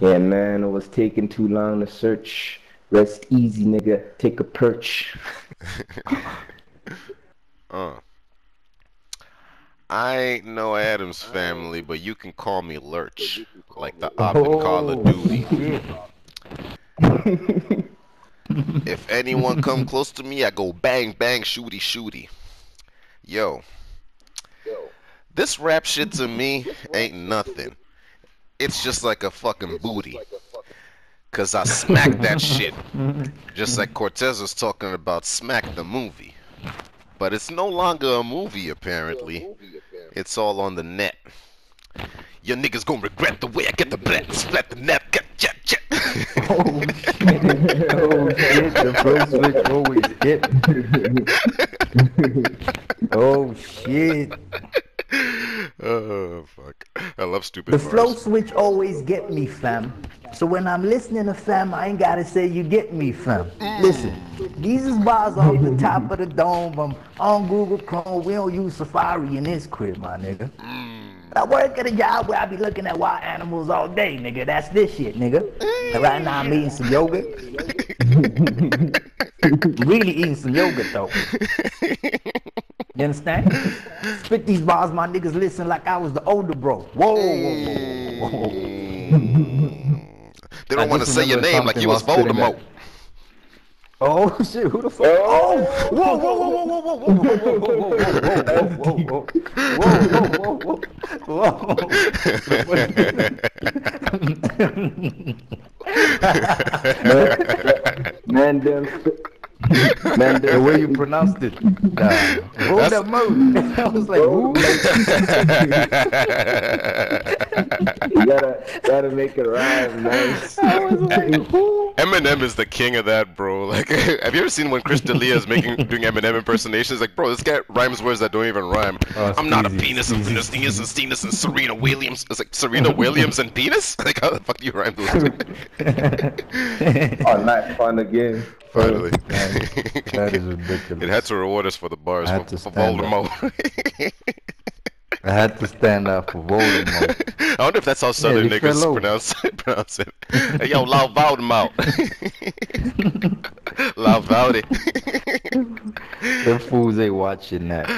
Yeah, man, it was taking too long to search. Rest easy, nigga. Take a perch. uh. I ain't no Addams family, but you can call me Lurch, like the op in Call of Duty. if anyone come close to me, I go bang bang shooty shooty. Yo, this rap shit to me ain't nothing. It's just like a fucking booty. Cause I smack that shit. Just like Cortez was talking about Smack the movie. But it's no longer a movie apparently. It's all on the net. Your niggas gonna regret the way I get the bread, splat the nap, get jet jet. oh shit! Oh shit! The flow always get. oh shit! oh fuck! I love stupid. The bars. flow switch always get me, fam. So when I'm listening to fam, I ain't gotta say you get me, fam. Listen, these is bars off the top of the dome. I'm on Google Chrome. We don't use Safari in this crib, my nigga. I work at a job where I be looking at wild animals all day, nigga. That's this shit, nigga. And right now I'm eating some yogurt. really eating some yogurt though. You understand? Spit these bars, my niggas listen like I was the older bro. Whoa, whoa, whoa, whoa. they don't want to say your name like you was Voldemort. Oh shit! Who the fuck? Oh! Whoa, whoa, whoa, whoa, whoa, whoa, whoa, whoa, whoa! Whoa! Whoa! Whoa! Whoa! Whoa! Whoa! Whoa! Whoa! Whoa! Whoa, whoa. Man, them. Man, the way you pronounced it. Nah. Voldemort. I was like, who? you gotta, gotta make it rhyme, nice. I was like, who? Eminem is the king of that, bro. Like, have you ever seen when Chris D'Elia is making doing Eminem impersonations? Like, bro, this guy rhymes words that don't even rhyme. Oh, I'm not a penis, and easy. Venus, Venus, and Venus, and Serena Williams. It's like Serena Williams and penis. Like, how the fuck do you rhyme those? Oh, not fun again. Finally, That is ridiculous. it had to reward us for the bars I had for, to for stand up. Voldemort. I had to stand up for Voldemort. I wonder if that's how Southern they niggas fell over. pronounce it. Pronounce it. Hey, yo, loud Voldemort. loud Vowdy. Them fools ain't watching that.